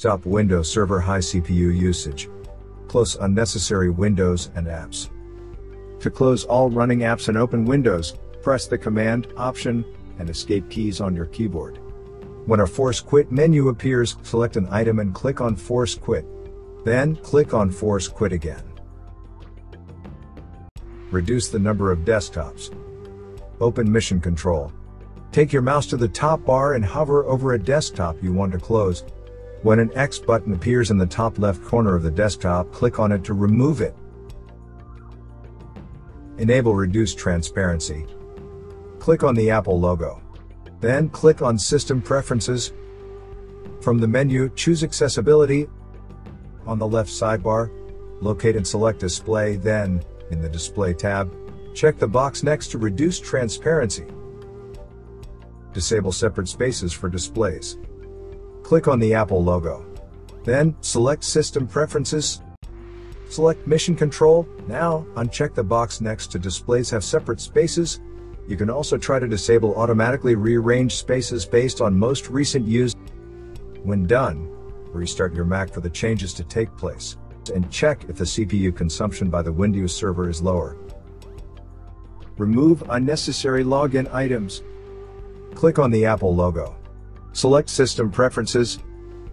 Stop WindowServer high CPU usage. Close unnecessary windows and apps. To close all running apps and open Windows, press the Command, Option, and Escape keys on your keyboard. When a Force Quit menu appears, select an item and click on Force Quit. Then, click on Force Quit again. Reduce the number of desktops. Open Mission Control. Take your mouse to the top bar and hover over a desktop you want to close. When an X button appears in the top left corner of the desktop, click on it to remove it. Enable Reduce Transparency. Click on the Apple logo. Then click on System Preferences. From the menu, choose Accessibility. On the left sidebar, locate and select Display, then, in the Display tab, check the box next to Reduce Transparency. Disable separate spaces for displays. Click on the Apple logo. Then, select System Preferences. Select Mission Control. Now, uncheck the box next to Displays have separate spaces. You can also try to disable automatically rearrange spaces based on most recent use. When done, restart your Mac for the changes to take place, and check if the CPU consumption by the WindowServer is lower. Remove unnecessary login items. Click on the Apple logo. Select System Preferences.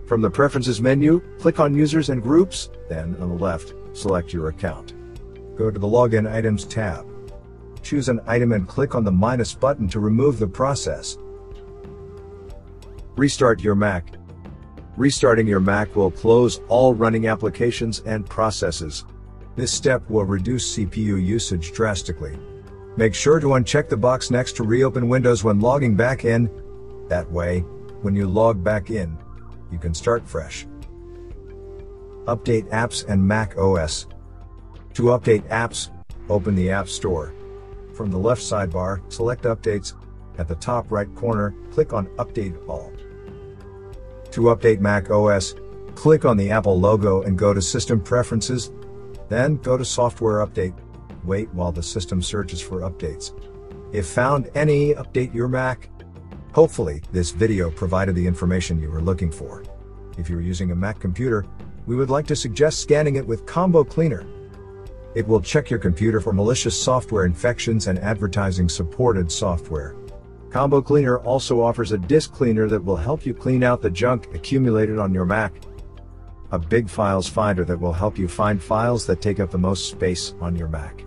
From the Preferences menu, click on Users and Groups, then on the left, select your account. Go to the Login Items tab. Choose an item and click on the minus button to remove the process. Restart your Mac. Restarting your Mac will close all running applications and processes. This step will reduce CPU usage drastically. Make sure to uncheck the box next to reopen Windows when logging back in. That way, when you log back in, you can start fresh. Update apps and Mac OS. To update apps, open the App Store. From the left sidebar, select Updates. At the top right corner, click on Update All. To update Mac OS, click on the Apple logo and go to System Preferences. Then go to Software Update. Wait while the system searches for updates. If found any, update your Mac. Hopefully, this video provided the information you were looking for. If you're using a Mac computer, we would like to suggest scanning it with Combo Cleaner. It will check your computer for malicious software infections and advertising supported software. Combo Cleaner also offers a disk cleaner that will help you clean out the junk accumulated on your Mac. A big files finder that will help you find files that take up the most space on your Mac.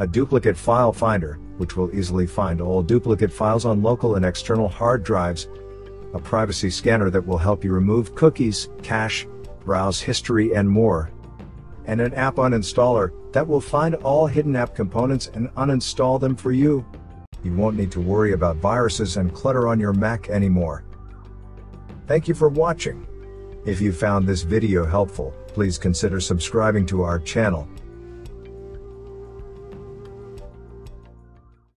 A duplicate file finder, which will easily find all duplicate files on local and external hard drives. A privacy scanner that will help you remove cookies, cache, browse history and more. And an app uninstaller that will find all hidden app components and uninstall them for you. You won't need to worry about viruses and clutter on your Mac anymore. Thank you for watching. If you found this video helpful, please consider subscribing to our channel